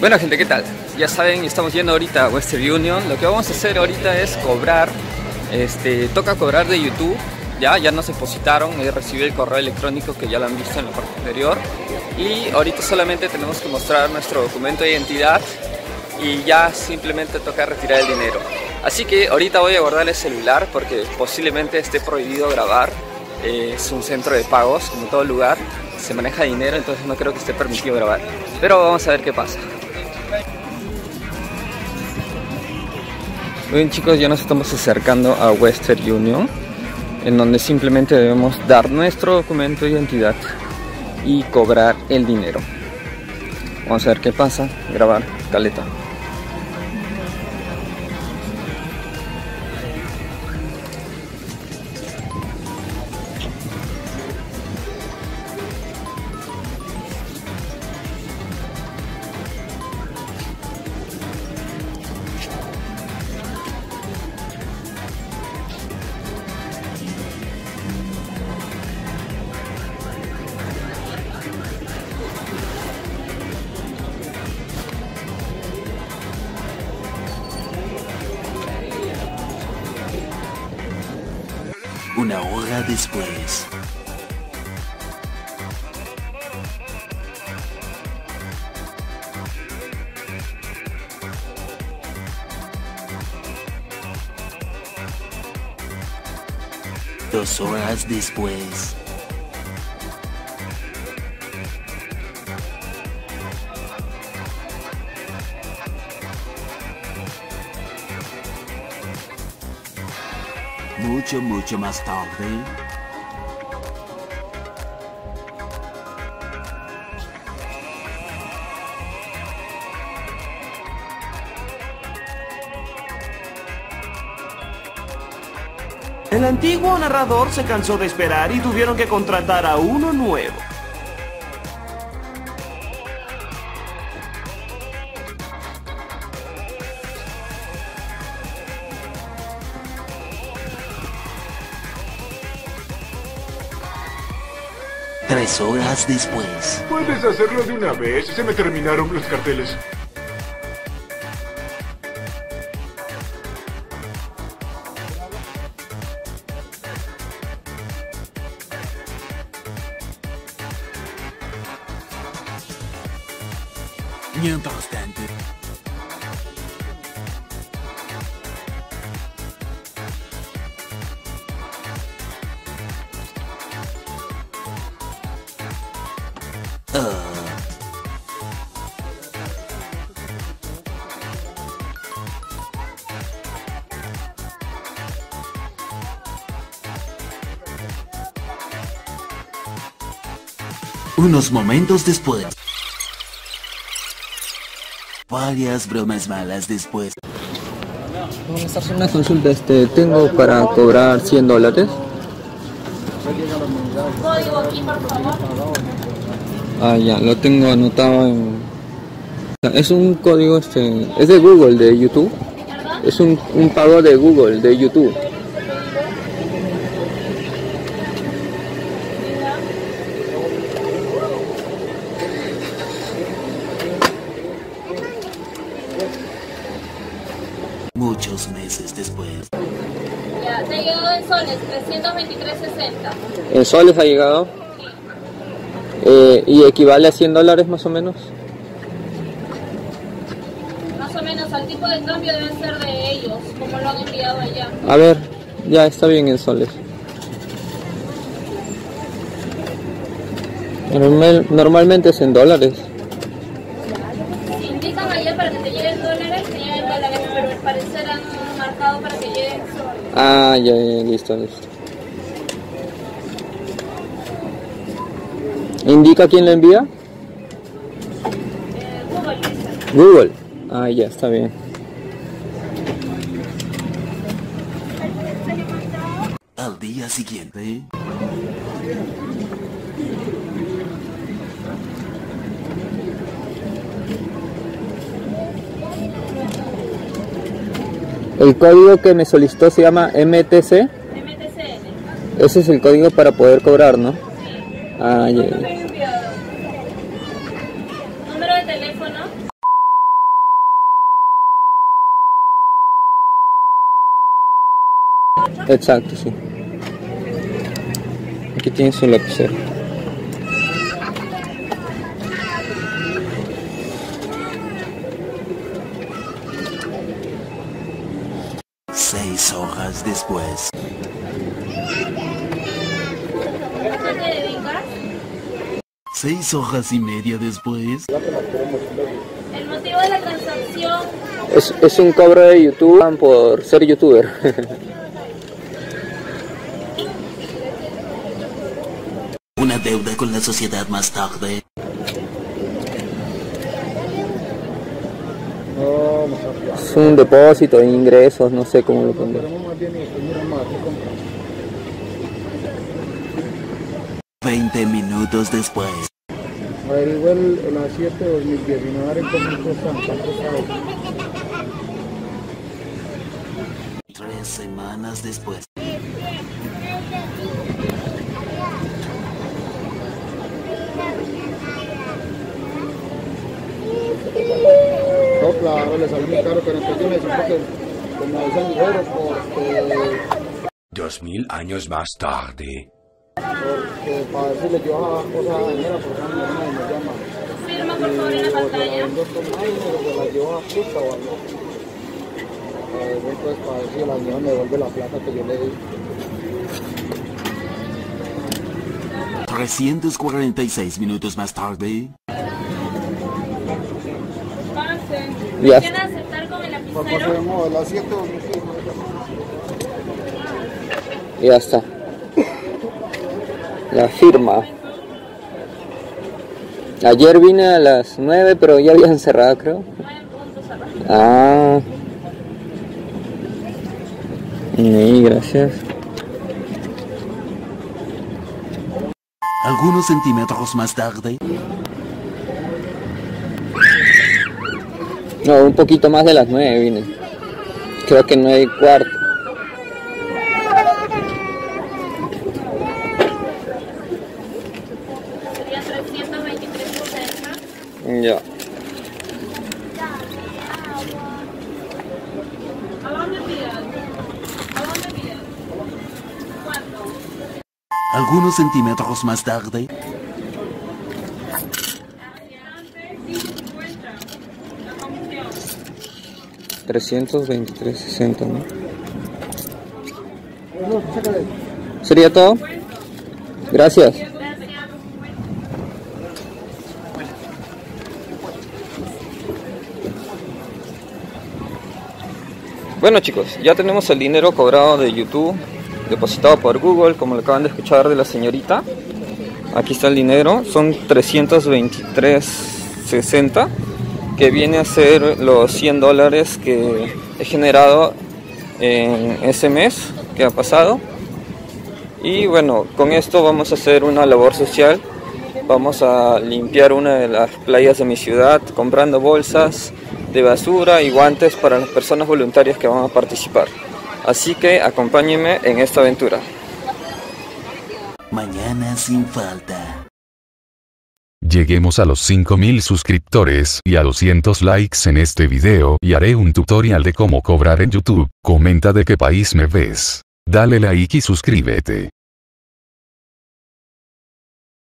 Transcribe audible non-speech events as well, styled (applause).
Bueno gente, ¿qué tal? Ya saben, estamos yendo ahorita a Western Union. Lo que vamos a hacer ahorita es cobrar. Este, toca cobrar de YouTube. Ya, ya nos depositaron, he recibido el correo electrónico que ya lo han visto en la parte anterior. Y ahorita solamente tenemos que mostrar nuestro documento de identidad y ya simplemente toca retirar el dinero. Así que ahorita voy a guardar el celular porque posiblemente esté prohibido grabar. Eh, es un centro de pagos, como todo lugar. Se maneja dinero, entonces no creo que esté permitido grabar. Pero vamos a ver qué pasa. Bien chicos, ya nos estamos acercando a Western Union, en donde simplemente debemos dar nuestro documento de identidad y cobrar el dinero. Vamos a ver qué pasa, grabar, caleta. Una hora después. Dos horas después. Mucho, mucho más tarde. El antiguo narrador se cansó de esperar y tuvieron que contratar a uno nuevo. Tres horas después. Puedes hacerlo de una vez, se me terminaron los carteles. Mientras tanto. Ah. Unos momentos después. Varias bromas malas después. Vamos a hacer una consulta. Este, tengo para cobrar 100 dólares. Código aquí, por favor. Ah, ya, lo tengo anotado en... Es un código, este, es de Google, de YouTube. Es un, un pago de Google, de YouTube. Muchos meses después. Ya, te ha llegado en soles, 323.60. ¿En soles ha llegado? Eh, ¿Y equivale a 100 dólares más o menos? Más o menos al tipo de cambio debe ser de ellos, como lo han enviado allá. A ver, ya está bien en soles. Normal- normalmente es en dólares. Si indican allá para que te lleguen dólares, te llegan dólares, pero al parecer han marcado para que lleguen soles. Ah, ya, ya, listo, listo. ¿Indica quién lo envía? Eh. Google. Ah, ya, está bien. Al día siguiente. El código que me solicitó se llama MTC. MTCN. Ese es el código para poder cobrar, ¿no? Ah, ya. Ay, Número de teléfono. Exacto, sí. Aquí tienen su lapicero. Seis horas después. ¿A qué te dedicas? Seis horas y media después. El motivo de la transacción Es, es un cobro de YouTube por ser youtuber. (laughs) Una deuda con la sociedad más tarde. es un depósito de ingresos, no sé cómo lo pondré. Minutos después. Averigua el, el A7 2019 en cómo están, cuánto sabe. Tres semanas después. No, claro, le sale muy caro, pero entonces yo necesito que, me ligero porque, Dos mil años más tarde. Porque para ver si le llevo a cosas a me llama. firma por favor en la pantalla. vendo con alguien o se la llevo a puta o algo. Pues para ver si la señora me devuelve la plata que yo le di. 346 minutos más tarde. Ya. ¿Quieren aceptar con el lapicero? tenemos el A7 2019. Ya está. La firma. Ayer vine a las 9, pero ya habían cerrado, creo. Ah. Sí, gracias. Algunos centímetros más tarde. No, un poquito más de las 9 vine. Creo que 9 y cuarto. Sería 323.60. Ya. ¿A dónde pidas? ¿A dónde pidas? ¿Cuánto? Algunos centímetros más tarde. La comisión. 323.60, ¿no? ¿Sería todo? Gracias. Bueno chicos, ya tenemos el dinero cobrado de YouTube, depositado por Google, como lo acaban de escuchar de la señorita. Aquí está el dinero, son 323.60, que viene a ser los 100 dólares que he generado en ese mes que ha pasado. Y bueno, con esto vamos a hacer una labor social. Vamos a limpiar una de las playas de mi ciudad comprando bolsas de basura y guantes para las personas voluntarias que van a participar. Así que acompáñenme en esta aventura. Mañana sin falta. Lleguemos a los 5000 suscriptores y a 200 likes en este video y haré un tutorial de cómo cobrar en YouTube. Comenta de qué país me ves. Dale like y suscríbete.